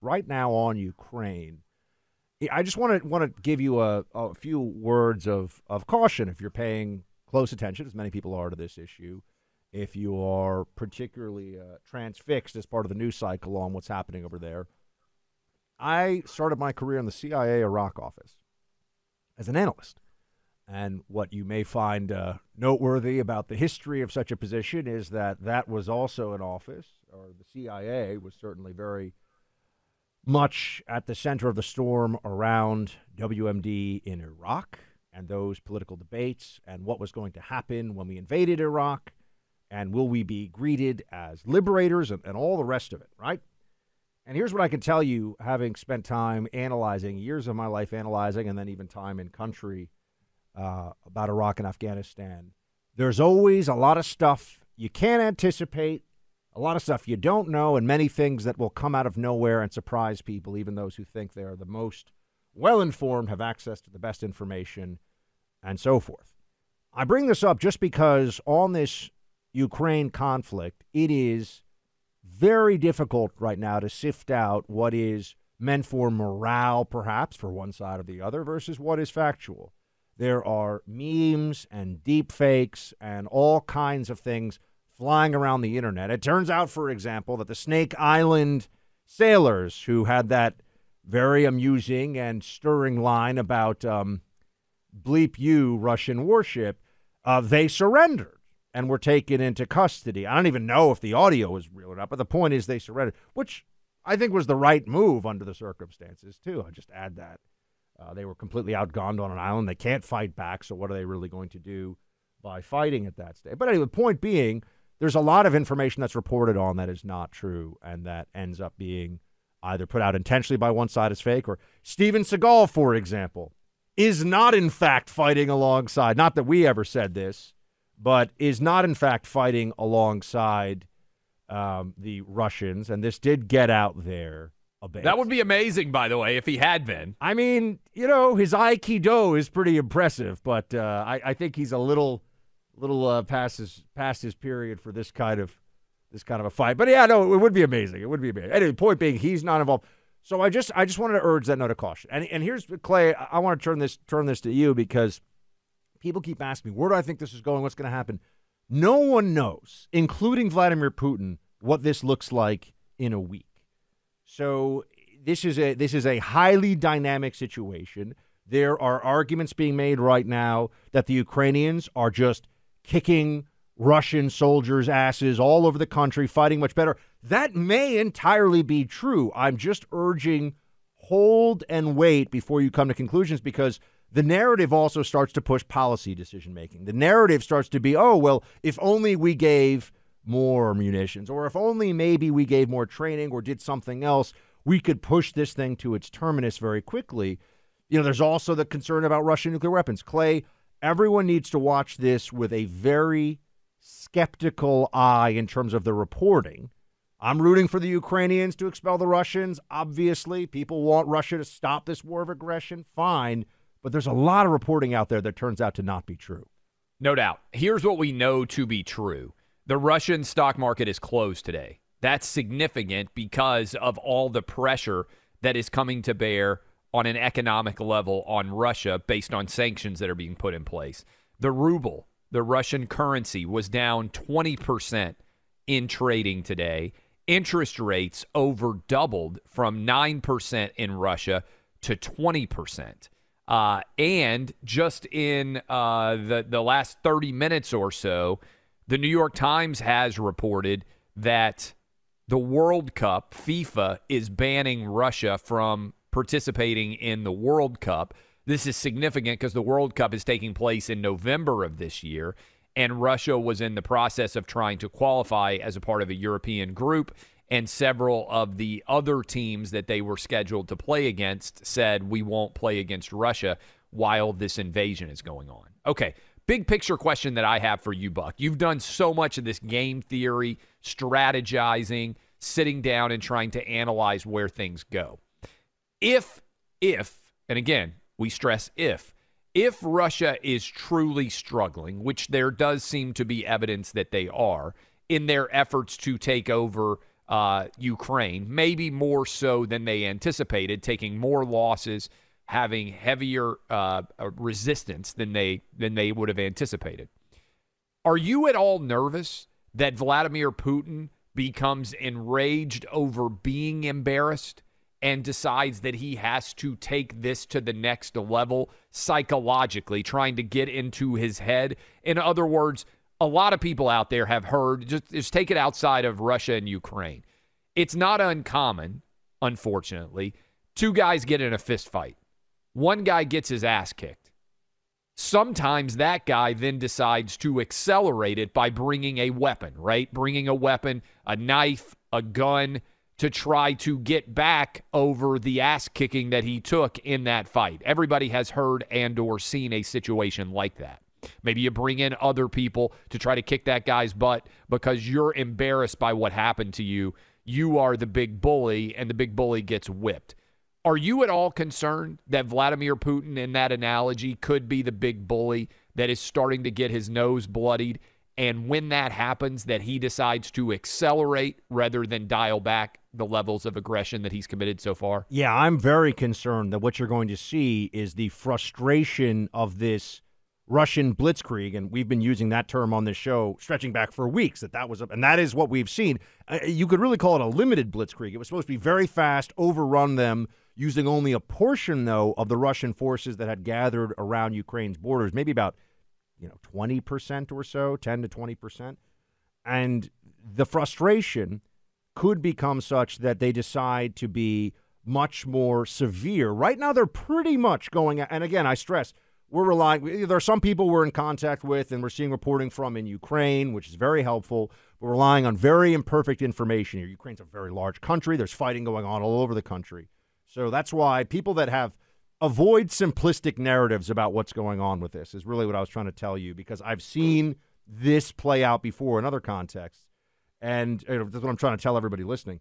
right now on Ukraine, I just want to want to give you a, a few words of, of caution if you're paying close attention, as many people are to this issue. If you are particularly uh, transfixed as part of the news cycle on what's happening over there, I started my career in the CIA Iraq office as an analyst. And what you may find uh, noteworthy about the history of such a position is that that was also an office, or the CIA was certainly very much at the center of the storm around WMD in Iraq and those political debates and what was going to happen when we invaded Iraq and will we be greeted as liberators and, and all the rest of it, right? And here's what I can tell you, having spent time analyzing, years of my life analyzing, and then even time in country uh, about Iraq and Afghanistan. There's always a lot of stuff you can't anticipate, a lot of stuff you don't know, and many things that will come out of nowhere and surprise people, even those who think they are the most well informed, have access to the best information, and so forth. I bring this up just because on this Ukraine conflict, it is very difficult right now to sift out what is meant for morale, perhaps, for one side or the other, versus what is factual. There are memes and deep fakes and all kinds of things flying around the internet. It turns out, for example, that the Snake Island sailors who had that very amusing and stirring line about um, bleep you Russian warship, uh, they surrendered and were taken into custody. I don't even know if the audio is real or not, but the point is they surrendered, which I think was the right move under the circumstances, too. I'll just add that. Uh, they were completely outgunned on an island. They can't fight back, so what are they really going to do by fighting at that stage? But anyway, the point being, there's a lot of information that's reported on that is not true and that ends up being either put out intentionally by one side as fake or Steven Seagal, for example, is not in fact fighting alongside, not that we ever said this, but is not in fact fighting alongside um, the Russians. And this did get out there a bit. That would be amazing, by the way, if he had been. I mean, you know, his aikido is pretty impressive, but uh, I, I, think he's a little, little uh, past his past his period for this kind of this kind of a fight. But yeah, no, it would be amazing. It would be amazing. Anyway, point being, he's not involved. So I just I just wanted to urge that note of caution. And and here's Clay. I want to turn this turn this to you because people keep asking me where do I think this is going? What's going to happen? No one knows, including Vladimir Putin, what this looks like in a week. So this is a this is a highly dynamic situation. There are arguments being made right now that the Ukrainians are just kicking Russian soldiers' asses all over the country, fighting much better. That may entirely be true. I'm just urging hold and wait before you come to conclusions because the narrative also starts to push policy decision making. The narrative starts to be, oh, well, if only we gave more munitions, or if only maybe we gave more training or did something else, we could push this thing to its terminus very quickly. You know, there's also the concern about Russian nuclear weapons. Clay, everyone needs to watch this with a very skeptical eye in terms of the reporting. I'm rooting for the Ukrainians to expel the Russians. Obviously, people want Russia to stop this war of aggression. Fine. But there's a lot of reporting out there that turns out to not be true. No doubt. Here's what we know to be true the Russian stock market is closed today. That's significant because of all the pressure that is coming to bear on an economic level on Russia based on sanctions that are being put in place. The ruble, the Russian currency, was down 20% in trading today. Interest rates over doubled from 9% in Russia to 20%. Uh, and just in uh, the, the last 30 minutes or so, the New York Times has reported that the World Cup, FIFA, is banning Russia from participating in the World Cup. This is significant because the World Cup is taking place in November of this year, and Russia was in the process of trying to qualify as a part of a European group. And several of the other teams that they were scheduled to play against said, We won't play against Russia while this invasion is going on. Okay, big picture question that I have for you, Buck. You've done so much of this game theory, strategizing, sitting down and trying to analyze where things go. If, if, and again, we stress if, if Russia is truly struggling, which there does seem to be evidence that they are, in their efforts to take over uh, Ukraine, maybe more so than they anticipated, taking more losses, having heavier uh, uh, resistance than they than they would have anticipated. Are you at all nervous that Vladimir Putin becomes enraged over being embarrassed and decides that he has to take this to the next level psychologically, trying to get into his head? In other words, a lot of people out there have heard, just, just take it outside of Russia and Ukraine. It's not uncommon, unfortunately. Two guys get in a fist fight, one guy gets his ass kicked. Sometimes that guy then decides to accelerate it by bringing a weapon, right? Bringing a weapon, a knife, a gun to try to get back over the ass kicking that he took in that fight. Everybody has heard and or seen a situation like that. Maybe you bring in other people to try to kick that guy's butt because you're embarrassed by what happened to you. You are the big bully, and the big bully gets whipped. Are you at all concerned that Vladimir Putin, in that analogy, could be the big bully that is starting to get his nose bloodied? And when that happens, that he decides to accelerate rather than dial back the levels of aggression that he's committed so far? Yeah, I'm very concerned that what you're going to see is the frustration of this Russian blitzkrieg, and we've been using that term on this show, stretching back for weeks. That that was, and that is what we've seen. Uh, you could really call it a limited blitzkrieg. It was supposed to be very fast, overrun them, using only a portion though of the Russian forces that had gathered around Ukraine's borders, maybe about you know twenty percent or so, ten to twenty percent, and the frustration could become such that they decide to be much more severe. Right now, they're pretty much going, and again, I stress we're relying. There are some people we're in contact with, and we're seeing reporting from in Ukraine, which is very helpful. We're relying on very imperfect information here. Ukraine's a very large country. There's fighting going on all over the country, so that's why people that have avoid simplistic narratives about what's going on with this is really what I was trying to tell you because I've seen this play out before in other contexts, and you know, that's what I'm trying to tell everybody listening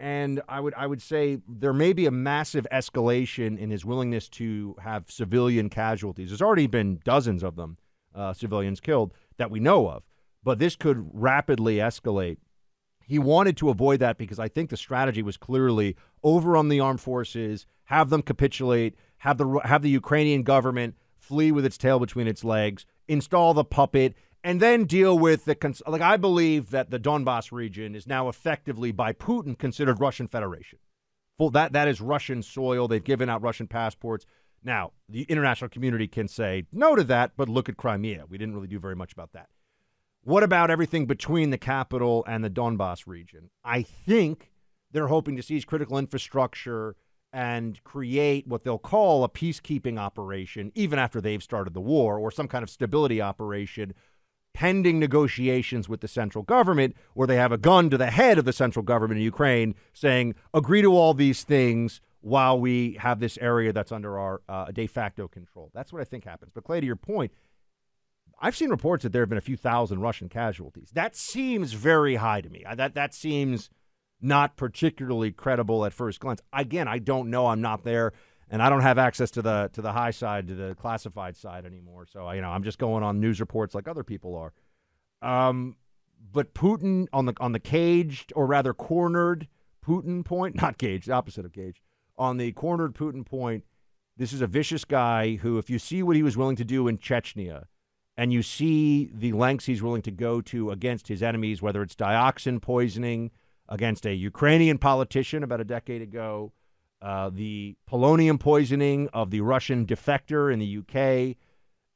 and I would I would say there may be a massive escalation in his willingness to have civilian casualties. There's already been dozens of them, uh, civilians killed that we know of, but this could rapidly escalate. He wanted to avoid that because I think the strategy was clearly overrun the armed forces, have them capitulate, have the have the Ukrainian government flee with its tail between its legs, install the puppet, and then deal with the cons- like I believe that the Donbass region is now effectively by Putin considered Russian Federation. Well, that that is Russian soil. They've given out Russian passports. Now, the international community can say no to that, but look at Crimea. We didn't really do very much about that. What about everything between the capital and the Donbass region? I think they're hoping to seize critical infrastructure and create what they'll call a peacekeeping operation, even after they've started the war, or some kind of stability operation pending negotiations with the central government, where they have a gun to the head of the central government in Ukraine saying, agree to all these things while we have this area that's under our uh, de facto control. That's what I think happens. But, Clay, to your point, I've seen reports that there have been a few thousand Russian casualties. That seems very high to me. That, that seems not particularly credible at first glance. Again, I don't know. I'm not there and I don't have access to the to the high side to the classified side anymore. So you know, I'm just going on news reports like other people are. Um, but Putin on the on the caged or rather cornered Putin point, not caged, opposite of caged, on the cornered Putin point. This is a vicious guy who, if you see what he was willing to do in Chechnya, and you see the lengths he's willing to go to against his enemies, whether it's dioxin poisoning against a Ukrainian politician about a decade ago uh, the polonium poisoning of the Russian defector in the UK.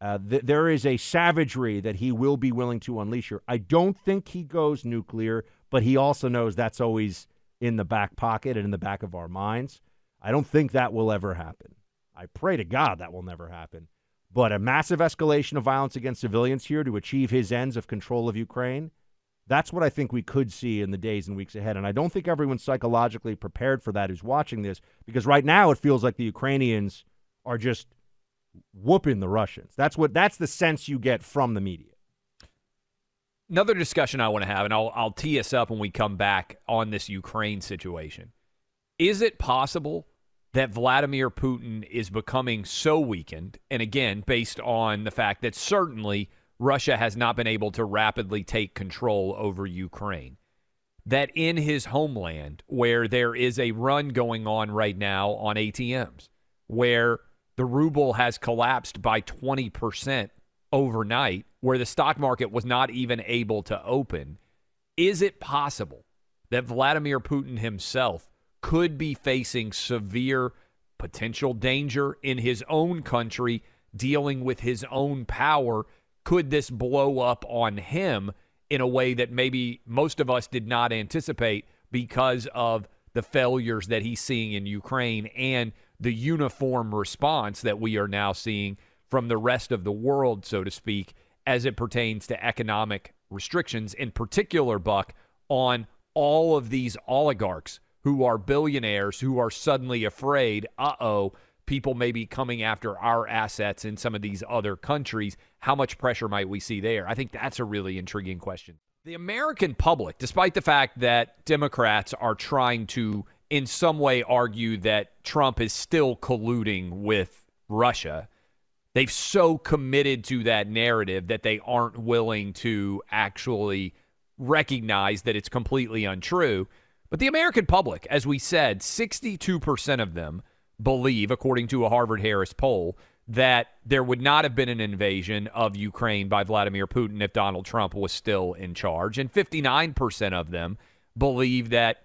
Uh, th- there is a savagery that he will be willing to unleash here. I don't think he goes nuclear, but he also knows that's always in the back pocket and in the back of our minds. I don't think that will ever happen. I pray to God that will never happen. But a massive escalation of violence against civilians here to achieve his ends of control of Ukraine, that's what I think we could see in the days and weeks ahead. And I don't think everyone's psychologically prepared for that who's watching this because right now it feels like the Ukrainians are just whooping the Russians. That's what that's the sense you get from the media. Another discussion I want to have, and I'll, I'll tee us up when we come back on this Ukraine situation. Is it possible that Vladimir Putin is becoming so weakened, and again, based on the fact that certainly – Russia has not been able to rapidly take control over Ukraine. that in his homeland, where there is a run going on right now on ATMs, where the ruble has collapsed by 20% overnight, where the stock market was not even able to open, is it possible that Vladimir Putin himself could be facing severe potential danger in his own country, dealing with his own power? Could this blow up on him in a way that maybe most of us did not anticipate because of the failures that he's seeing in Ukraine and the uniform response that we are now seeing from the rest of the world, so to speak, as it pertains to economic restrictions, in particular, Buck, on all of these oligarchs who are billionaires who are suddenly afraid, uh oh, people may be coming after our assets in some of these other countries. How much pressure might we see there? I think that's a really intriguing question. The American public, despite the fact that Democrats are trying to, in some way, argue that Trump is still colluding with Russia, they've so committed to that narrative that they aren't willing to actually recognize that it's completely untrue. But the American public, as we said, 62% of them believe, according to a Harvard Harris poll, that there would not have been an invasion of Ukraine by Vladimir Putin if Donald Trump was still in charge. And 59% of them believe that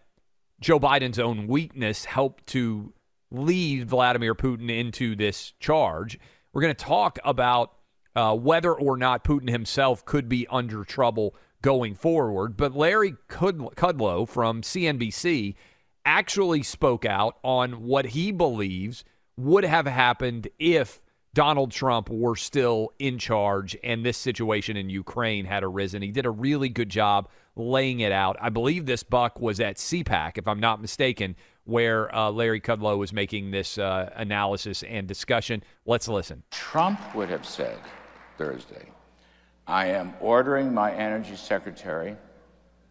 Joe Biden's own weakness helped to lead Vladimir Putin into this charge. We're going to talk about uh, whether or not Putin himself could be under trouble going forward. But Larry Kudlow from CNBC actually spoke out on what he believes would have happened if Donald Trump were still in charge and this situation in Ukraine had arisen. He did a really good job laying it out. I believe this buck was at CPAC, if I'm not mistaken, where uh, Larry Kudlow was making this uh, analysis and discussion. Let's listen. Trump would have said Thursday, I am ordering my energy secretary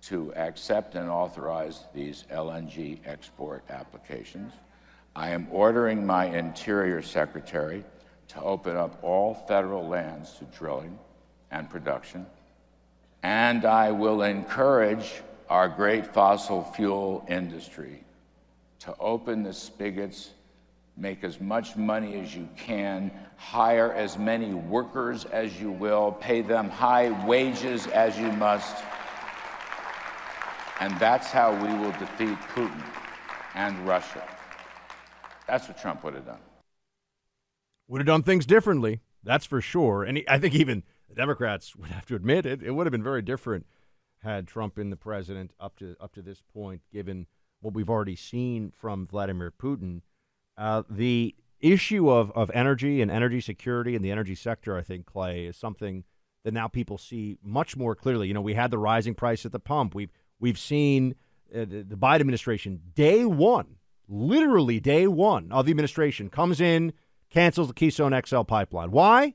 to accept and authorize these LNG export applications. I am ordering my Interior Secretary to open up all federal lands to drilling and production. And I will encourage our great fossil fuel industry to open the spigots, make as much money as you can, hire as many workers as you will, pay them high wages as you must and that's how we will defeat Putin and Russia. That's what Trump would have done. Would have done things differently, that's for sure. And I think even the Democrats would have to admit it. It would have been very different had Trump been the president up to up to this point, given what we've already seen from Vladimir Putin. Uh, the issue of, of energy and energy security in the energy sector, I think, Clay, is something that now people see much more clearly. You know, we had the rising price at the pump. We've We've seen uh, the, the Biden administration, day one, literally day one of the administration, comes in, cancels the Keystone XL pipeline. Why?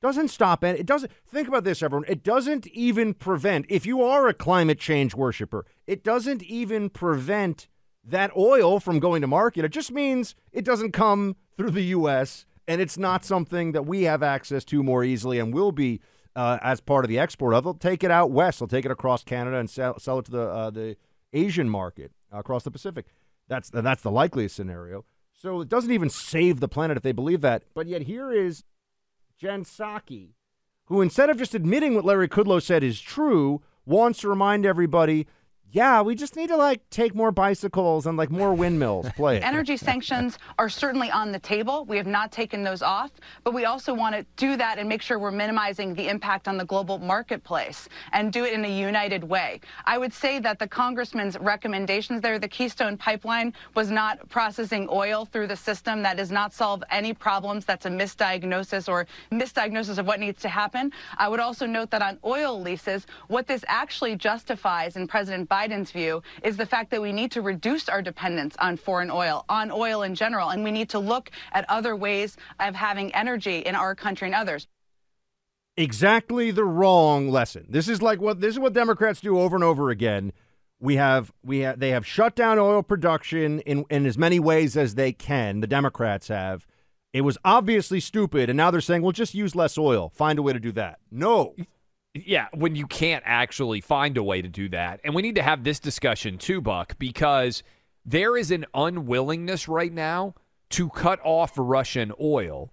Doesn't stop it. It doesn't. Think about this, everyone. It doesn't even prevent, if you are a climate change worshiper, it doesn't even prevent that oil from going to market. It just means it doesn't come through the U.S. and it's not something that we have access to more easily and will be uh, as part of the export of. They'll take it out west. They'll take it across Canada and sell, sell it to the uh, the Asian market across the Pacific. That's that's the likeliest scenario. So it doesn't even save the planet if they believe that. But yet here is Jen Psaki, who instead of just admitting what Larry Kudlow said is true, wants to remind everybody yeah, we just need to like take more bicycles and like more windmills. Play it. Energy sanctions are certainly on the table. We have not taken those off, but we also want to do that and make sure we're minimizing the impact on the global marketplace and do it in a united way. I would say that the congressman's recommendations there, the Keystone pipeline was not processing oil through the system. That does not solve any problems. That's a misdiagnosis or misdiagnosis of what needs to happen. I would also note that on oil leases, what this actually justifies in President Biden Biden's view is the fact that we need to reduce our dependence on foreign oil, on oil in general, and we need to look at other ways of having energy in our country and others. Exactly the wrong lesson. This is like what this is what Democrats do over and over again. We have we have they have shut down oil production in in as many ways as they can. The Democrats have. It was obviously stupid, and now they're saying, "Well, just use less oil. Find a way to do that." No, Yeah, when you can't actually find a way to do that. And we need to have this discussion too, Buck, because there is an unwillingness right now to cut off Russian oil.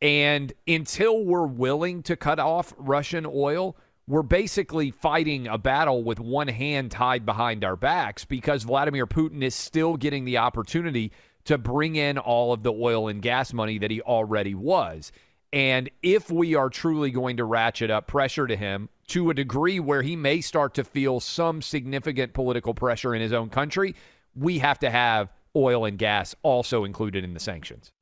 And until we're willing to cut off Russian oil, we're basically fighting a battle with one hand tied behind our backs because Vladimir Putin is still getting the opportunity to bring in all of the oil and gas money that he already was. And if we are truly going to ratchet up pressure to him to a degree where he may start to feel some significant political pressure in his own country, we have to have oil and gas also included in the sanctions.